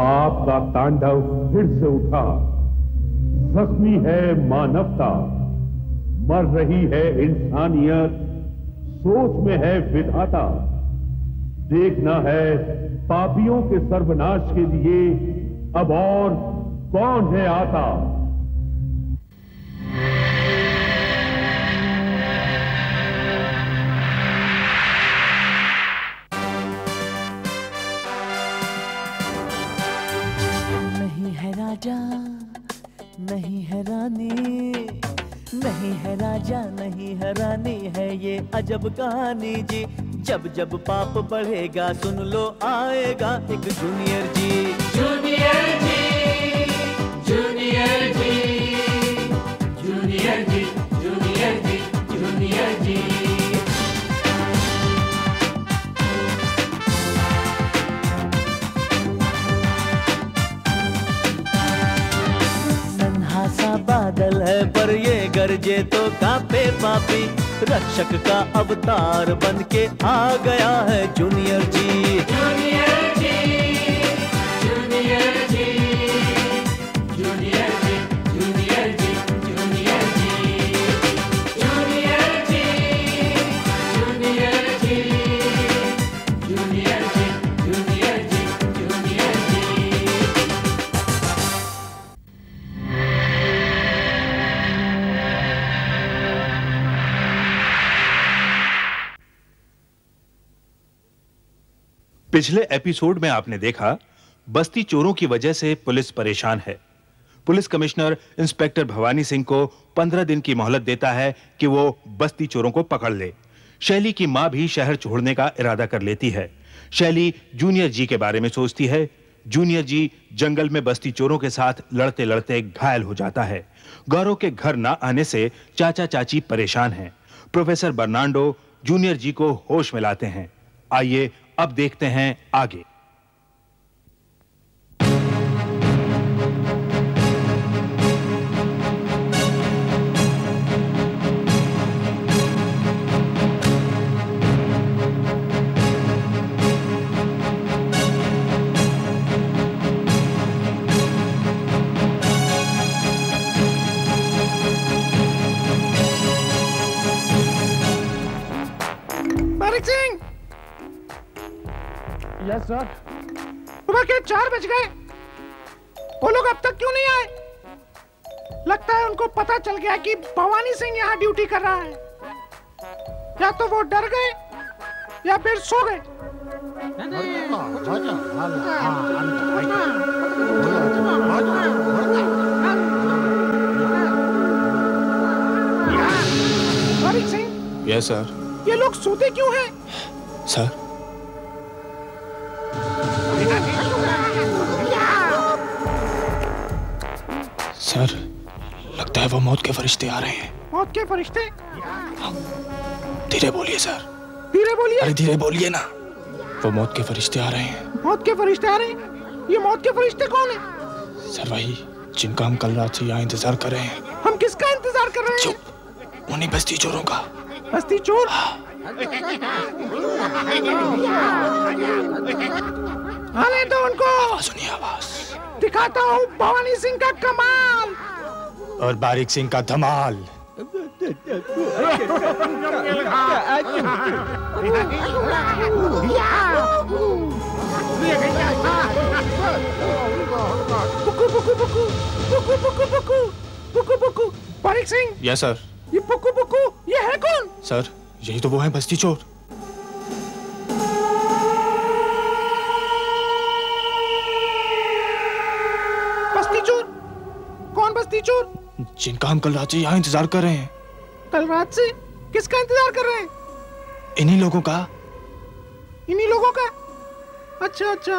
पाप का तांडव फिर से उठा। जख्मी है मानवता, मर रही है इंसानियत, सोच में है विधाता। देखना है पापियों के सर्वनाश के लिए अब और कौन है आता? नहीं है रानी, नहीं है राजा, नहीं है रानी है ये अजब कहानी जी। जब जब पाप बढ़ेगा, सुन लो आएगा एक जूनियर जी। पर ये गरजे तो कापे पापी। रक्षक का अवतार बन के आ गया है जूनियर जी। जूनियर पिछले एपिसोड में आपने देखा, बस्ती चोरों की वजह से पुलिस परेशान है। Police commissioner inspector Bhavani Singh को पंद्रह दिन की मोहलत देता है कि वो बस्ती चोरों को पकड़ ले। शैली की माँ भी शहर छोड़ने का इरादा कर लेती है। शैली जूनियर जी के बारे में सोचती है। जूनियर जी जंगल में बस्ती चोरों के साथ लड़ते लड़ते घायल हो जाता है। गौरव के घर ना आने से चाचा चाची परेशान हैं। प्रोफेसर बर्नांडो जूनियर जी को होश में लाते हैं। आइए अब देखते हैं आगे। Singh yes sir. सुबह के चार बज गए। वो लोग अब तक क्यों नहीं आए? लगता है उनको पता चल गया कि भवानी सिंह यहाँ ड्यूटी कर रहा है। या तो वो डर गए या फिर सो गए। सिंह यस सर ये लोग सोते क्यों हैं? सर सर लगता है वो मौत के फरिश्ते आ रहे हैं। मौत के फरिश्ते? धीरे बोलिए सर। धीरे बोलिए। अरे धीरे बोलिए ना। वो मौत के फरिश्ते आ रहे हैं। मौत के फरिश्ते आ रहे हैं? ये मौत के फरिश्ते कौन है? सर वही जिनका हम कल रात से यहाँ इंतज़ार कर रहे हैं। हम किसका इंतज़ार कर रहे हैं? चुप। उन्हीं बस्ती चोरों का। बस्ती चोर। आने दो उनको। सुनिए आवाज़ दिखाता हूँ भवानी सिंह का कमाल। और बारिक सिंह का धमाल। बुकु बुकु बुकु बुकु बुकु बुकु बुकु बुकु बारिक सिंह। यस सर ये बुकु बुकु ये है कौन? सर यही तो वो है बस्ती चोर। बस्ती चोर? कौन बस्ती चोर? जिनका हम कल रात से यहाँ इंतज़ार कर रहे हैं। कल रात से? किसका इंतज़ार कर रहे हैं? इन्हीं लोगों का। इन्हीं लोगों का? अच्छा अच्छा।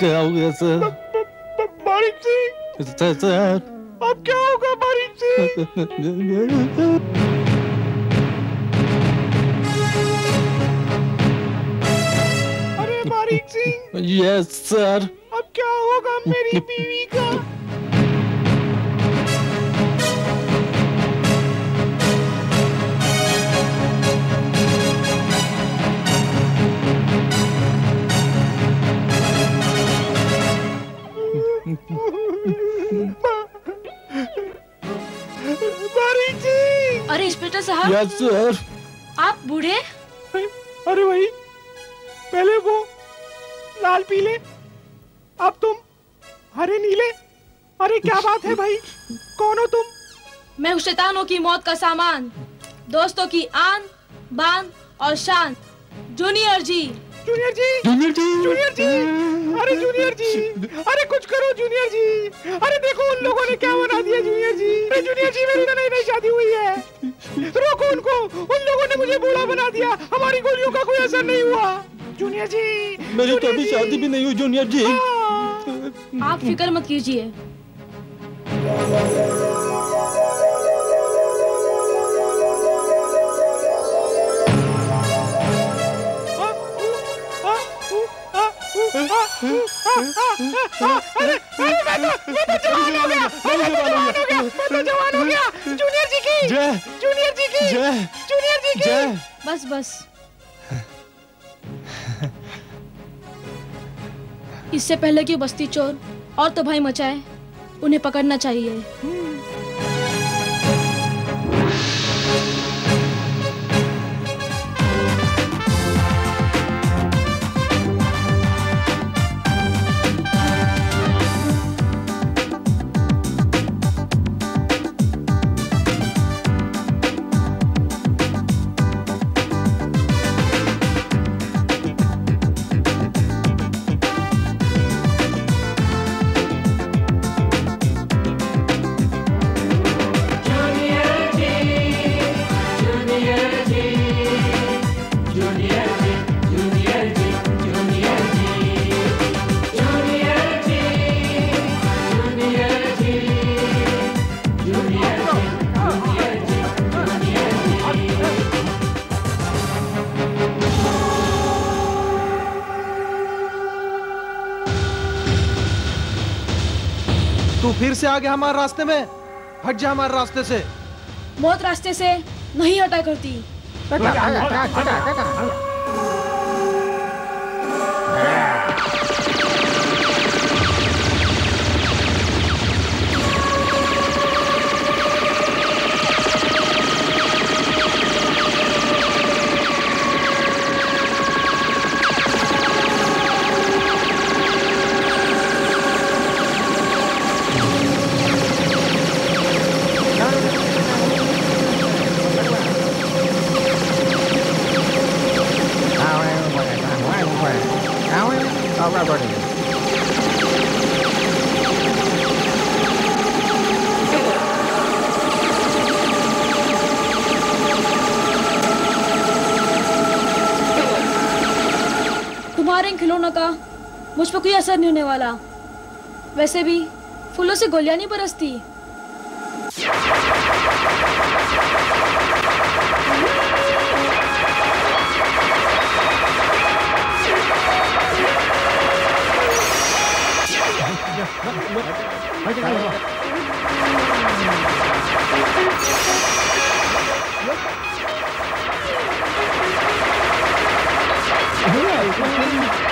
क्या हो गया sir Barik Singh sir sir. अब क्या होगा बारिक सिंह अरे बारिक सिंह यस सर अब क्या होगा मेरी बीवी का? साहब यस सर आप बूढ़े? अरे वही पहले वो लाल पीले अब तुम हरे नीले। अरे क्या बात है भाई? कौन हो तुम? मैं शैतानों की मौत का सामान दोस्तों की आन बान और शान junior ji. Junior ji. Junior ji. Junior ji. अरे जूनियर जी। अरे कुछ करो जूनियर जी। अरे देखो उन लोगों ने क्या बना दिया जूनियर जी। अरे जूनियर जी मेरी तो नई नई शादी हुई है। रोको उनको। उन लोगों ने मुझे बूढ़ा बना दिया। हमारी गोलियों का कोई असर नहीं हुआ। जूनियर जी मेरी तो अभी शादी भी नहीं हुई जूनियर जी। हाँ। आप फ़िक्र मत कीजिए। बस बस इससे पहले कि बस्ती चोर और तो भाई मचाए उन्हें पकड़ना चाहिए से आगे गया हमारे रास्ते में? हट जा हमारे रास्ते से। मौत रास्ते से नहीं हटा करती। मुझ पर कोई असर नहीं होने वाला। वैसे भी फूलों से गोलियाँ नहीं बरसती।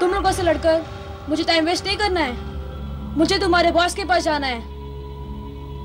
तुम लोगों से लड़कर मुझे टाइम वेस्ट नहीं करना है। मुझे तुम्हारे बॉस के पास जाना है।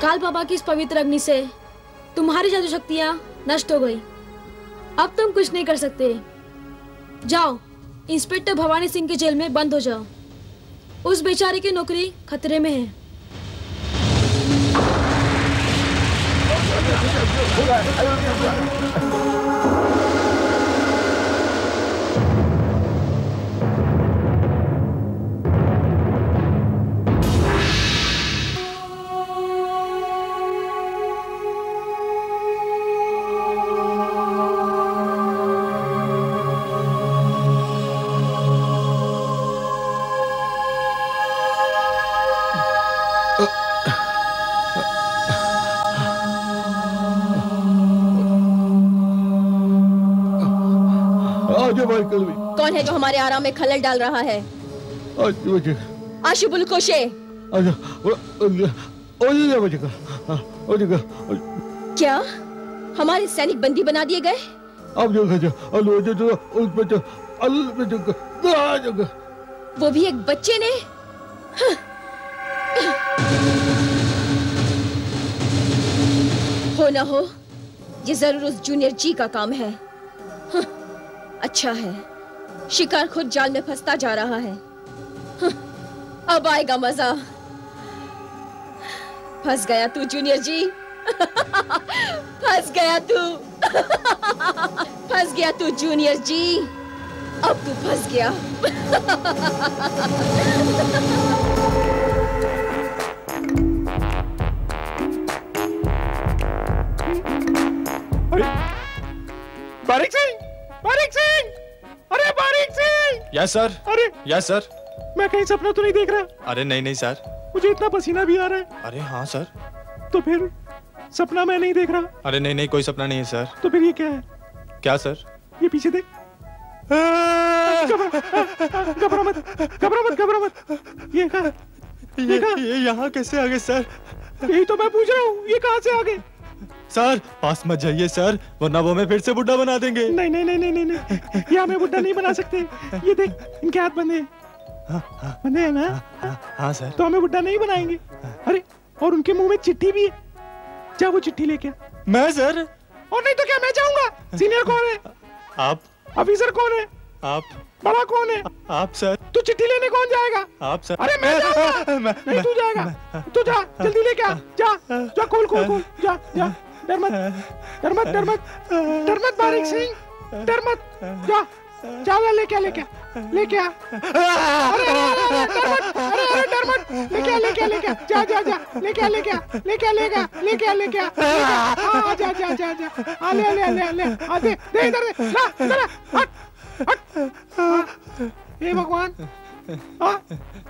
काल बाबा की इस पवित्र अग्नि से तुम्हारी जादू शक्तियाँ नष्ट हो गई। अब तुम कुछ नहीं कर सकते। जाओ, इंस्पेक्टर भवानी सिंह के जेल में बंद हो जाओ। उस बेचारे की नौकरी खतरे में है। आज कौन है जो हमारे आराम में खलल डाल रहा है? आशुबुल कोशे जगह क्या? हमारे सैनिक बंदी बना दिए गए? अब जो वो भी एक बच्चे ने? हाँ। हो ना हो ये ज़रूर उस जूनियर जी का काम है। हाँ। अच्छा है। शिकार खुद जाल में फंसता जा रहा है। हाँ। अब आएगा मज़ा। फंस गया तू, जूनियर जी। फंस गया तू। फंस गया तू, जूनियर जी। अब तू फंस गया। बारीक सिंह बारीक सिंह बारीक सिंह यस सर अरे। यस सर मैं कहीं सपना तो नहीं देख रहा। अरे नहीं नहीं सर मुझे इतना पसीना भी आ रहा है। अरे हाँ सर तो फिर सपना मैं नहीं देख रहा। अरे नहीं नहीं कोई सपना नहीं है सर तो फिर ये क्या है? क्या सर ये पीछे देख। घबरा मत घबरा मत घबरा मत। ये कहा? ये, ये, ये यहाँ कैसे आ गए सर यही तो मैं पूछ रहा हूँ। ये कहाँ से आ गए? सर पास मत जाइए सर। वरना वो हमें फिर से बुढ़ा बना देंगे। नहीं नहीं नहीं नहीं नहीं। ये हमें बुढ़ा नहीं बना सकते। ये देख इनके हाथ बंधे हैं। बंधे हैं ना? हाँ सर। तो हमें बुढ़ा नहीं बनाएँगे। अरे और उनके मुँह में चिट्ठी भी है। जा वो चिट्ठी लेके मैं सर? और नहीं तो क्या मैं जाऊँगा। सीनियर कौन है? आप? ऑफिसर कौन है? आप? बड़ा कौन है? आप सर। तू चिट्ठी लेने कौन जाएगा? आप सर। अरे मैं जाऊँगा। नहीं तू जाएगा। तू जा जल्दी लेके आ। जा जा खोल खोल खोल। जा जा। डर मत डर मत डर मत। डर मत बारीक सिंह। डर मत। जा। जा जा लेके लेके लेके आ। अरे अरे अरे डर मत। अरे अरे डर मत। लेके लेके लेके जा जा जा। लेके आ लेके आ। लेके आ लेके आ। लेके आ लेके आ। जा जा जा जा। आ ले ले ले ले। आ दे दे इधर दे। ला हट हट। हाँ, भगवान हाँ,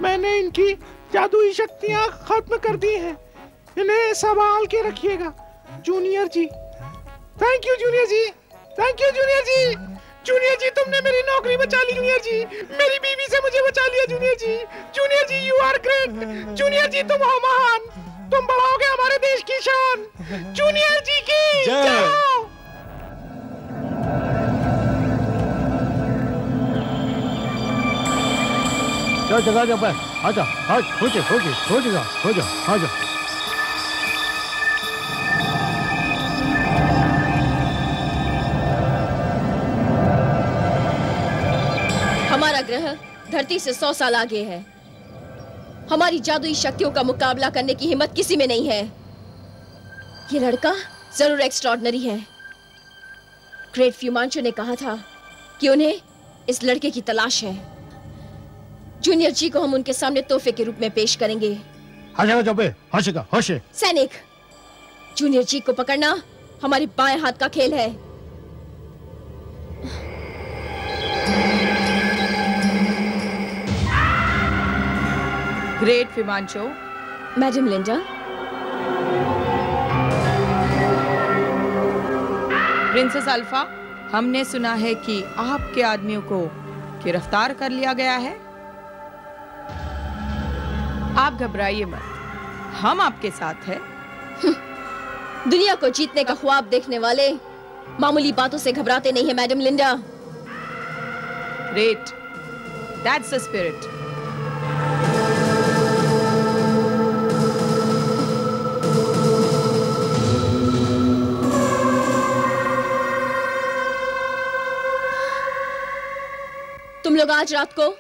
मैंने इनकी जादुई शक्तियाँ खत्म कर दी हैं। इन्हें संभाल के रखिएगा junior ji. Thank you junior ji. Thank you junior ji. Junior ji तुमने मेरी नौकरी बचा ली जूनियर जी। मेरी बीवी से मुझे बचा लिया junior ji. Junior ji you are great junior ji तुम हो महान। तुम बढ़ाओगे हमारे देश की शान। जूनियर जी की जय। चल जगह जा पे आजा आज हो जा हो जा हो जा हो जा आ जा हमारा ग्रह धरती से सौ साल आगे है। हमारी जादुई शक्तियों का मुकाबला करने की हिम्मत किसी में नहीं है। ये लड़का ज़रूर एक्स्ट्रॉर्डनरी है। ग्रेट फ्यूमांचो ने कहा था कि उन्हें इस लड़के की तलाश है। जूनियर जी को हम उनके सामने तोहफे के रूप में पेश करेंगे। सैनिक जूनियर जी को पकड़ना हमारे बाएँ हाथ का खेल है। ग्रेट विमानचो मैडम लिंडा। प्रिंसेस अल्फ़ा हमने सुना है कि आपके आदमियों को गिरफ़्तार कर लिया गया है। आप घबराइए मत। हम आपके साथ हैं। दुनिया को जीतने का ख्वाब देखने वाले मामूली बातों से घबराते नहीं है madam Linda. Great that's the spirit तुम लोग आज रात को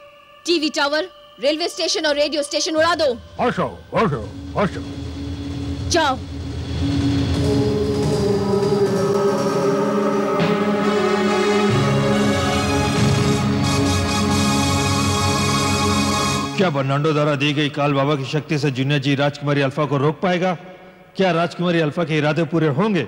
टीवी टावर रेलवे स्टेशन और रेडियो स्टेशन उड़ा दो। आशो आशो आशो जाओ। क्या बर्नांडो द्वारा दी गई काल बाबा की शक्ति से जूनियर जी राजकुमारी अल्फ़ा को रोक पाएगा? क्या राजकुमारी अल्फ़ा के इरादे पूरे होंगे?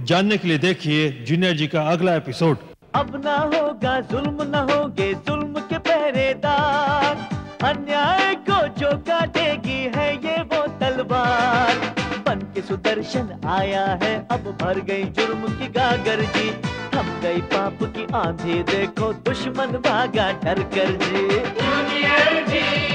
जानने के लिए देखिए जूनियर जी का अगला एपिसोड। अब ना होगा जुल्म न होगे जुल्म के पहरेदार। अन्याय को जो काटेगी है ये वो तलवार। बन के सुदर्शन आया है, अब भर गई जुर्म की गागर जी। थम गई पाप की आंधी, देखो दुश्मन भागा डर कर जी जी।